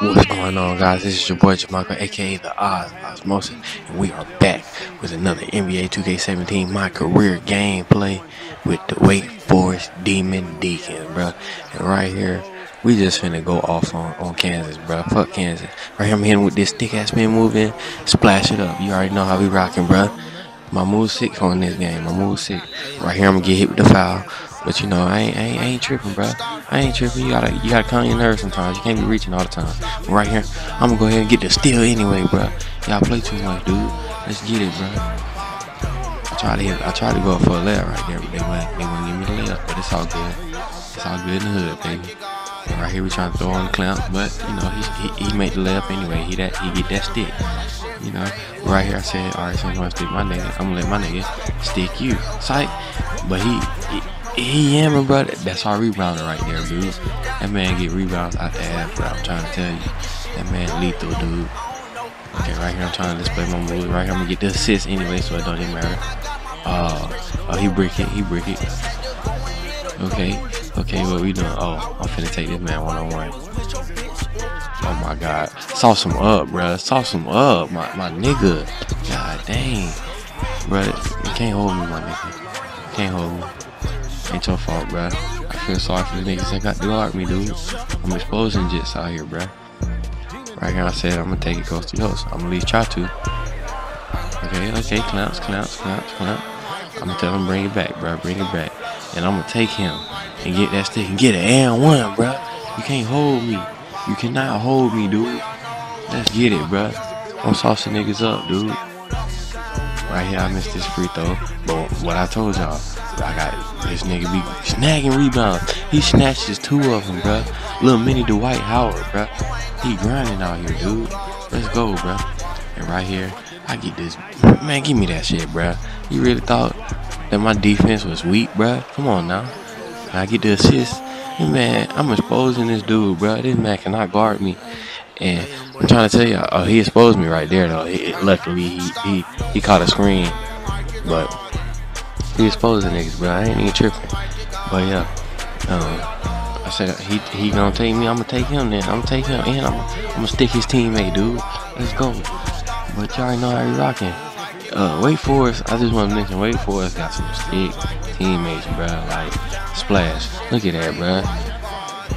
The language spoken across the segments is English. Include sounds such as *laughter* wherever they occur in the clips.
What's going on, guys? This is your boy Jamaica, aka the Oz Osmosis, and we are back with another NBA 2K17 My Career gameplay with the Wake Forest Demon Deacons, bro. And right here, we just finna go off on, on Kansas, bro. Fuck Kansas. Right here, I'm hitting with this thick ass spin move in, splash it up. You already know how we rocking, bro. My move sick on this game. My move sick. Right here, I'm gonna get hit with the foul. But you know, I ain't, I ain't, I ain't tripping, bro. I ain't tripping. You gotta, you gotta calm your nerves sometimes. You can't be reaching all the time. But right here, I'm gonna go ahead and get the steal anyway, bro. Y'all play too much, dude. Let's get it, bro. I tried to hit, I tried to go for a layup right there, but they wouldn't, they wouldn't give me the layup. But it's all good. It's all good in the hood, baby. Right here, we trying to throw on clamp, but you know, he, he, he made the layup anyway. He that, he get that stick. You know, right here I said, all right, so I'm gonna stick my nigga. I'm gonna let my nigga stick you. Psych. But he, he he yamming, bro. That's our rebounder right there, dude. That man get rebounds out the ass, bro. I'm trying to tell you. That man lethal, dude. Okay, right here I'm trying to display my moves. Right here I'm gonna get the assist anyway, so it don't even matter. Uh, oh, he brick it. He brick it. Okay, okay, what we doing? Oh, I'm finna take this man one on one. Oh my god. Sauce him up, bro. Sauce him up, my, my nigga. God dang. Bro, you can't hold me, my nigga. Can't hold me. Ain't your fault, bruh. I feel sorry for the niggas that got to guard me, dude. I'm exposing jits out here, bruh. Right here, I said I'm gonna take it coast to coast. I'm gonna at least try to. Okay, okay, clamps, clamps, clamps, clamps. I'm gonna tell him bring it back, bruh. Bring it back. And I'm gonna take him and get that stick and get an and one, bro. You can't hold me. You cannot hold me, dude. Let's get it, bruh. I'm saucing niggas up, dude. Right here, I missed this free throw. But what I told y'all, I got this nigga be snagging rebounds. He snatches two of them, bro. Little mini Dwight Howard, bro. He grinding out here, dude. Let's go, bro. And right here, I get this. Man, give me that shit, bro. You really thought that my defense was weak, bro? Come on now. I get the assist. And man, I'm exposing this dude, bro. This man cannot guard me. And I'm trying to tell you, oh, he exposed me right there, though. He, luckily, he, he he caught a screen, but he exposed the niggas, bro. I ain't even tripping. But yeah, um, I said he he gonna take me. I'm gonna take him. Then I'm gonna take him, and I'm I'm gonna stick his teammate, dude. Let's go. But y'all know how he rocking. Uh, Wake Forest. I just want to mention Wake Forest got some stick teammates, bro. Like splash. Look at that, bro.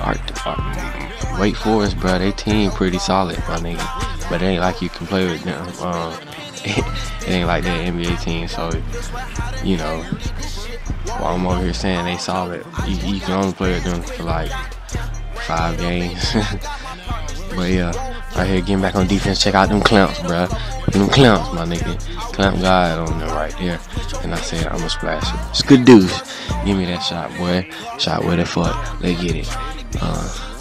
Art, art, Wake Forest, bro. They team pretty solid, my nigga. But it ain't like you can play with them. Um, *laughs* it ain't like that NBA team. So, you know, while I'm over here saying they solid, you, you can only play with them for like five games. *laughs* but yeah, right here getting back on defense. Check out them clamps, bro. Them clamps, my nigga. Clamp guy on them right there. And I said I'm gonna splash it. Skadoosh. Give me that shot, boy. Shot where the fuck. Let's get it. Uh,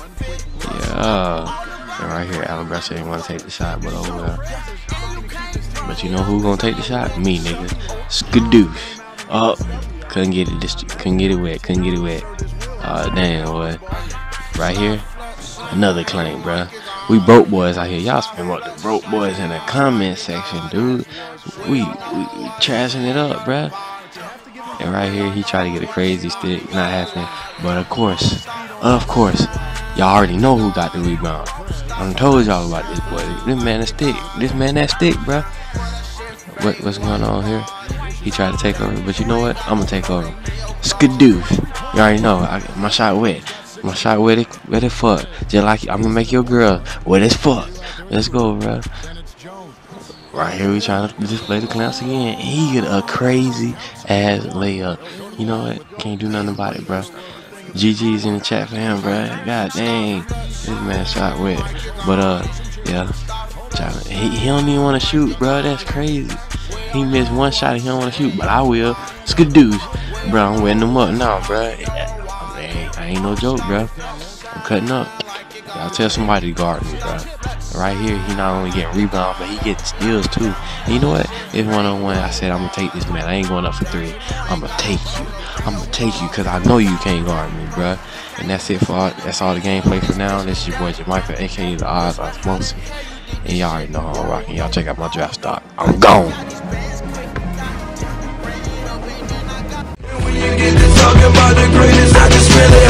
yeah. And right here, Allen Brown didn't want to take the shot, but oh well. But you know who gonna take the shot? Me, nigga. Skadoosh. Oh, couldn't get it. Just couldn't get it wet. Couldn't get it wet. Uh, damn, boy. Right here, another claim, bruh. We broke boys out here. Y'all spam up the broke boys in the comment section, dude. We, we, we trashing it up, bruh. And right here, he tried to get a crazy stick. Not happening. But of course, of course, y'all already know who got the rebound. I told y'all about this boy. This man a stick. This man that stick, bruh. What, what's going on here? He tried to take over, but you know what? I'm gonna take over. Skadoosh. You already know. I, my shot wet. My shot wet it, wet it fuck. Just like I'm gonna make your girl wet as fuck. Let's go, bro. Right here, we trying to display the clamps again. He get a crazy ass layup. You know what? Can't do nothing about it, bro. GG's in the chat for him, bro. God dang, this man shot wet. But uh, yeah, he, he don't even want to shoot, bro. That's crazy. He missed one shot he don't want to shoot, but I will. Skadoosh. Bro, I'm wetting them up now, bro. I ain't no joke, bro. I'm cutting up. Y'all tell somebody to guard me, bro. Right here, he not only getting rebounds, but he getting steals too. And you know what? If one on one, I said I'm gonna take this man. I ain't going up for three. I'm gonna take you. I'm gonna take you because I know you can't guard me, bro. And that's it for all, that's all the gameplay for now. This is your boy Jamaica, aka the Oz Osmosis. And y'all already know how I'm rocking. Y'all check out my draft stock. I'm gone. is really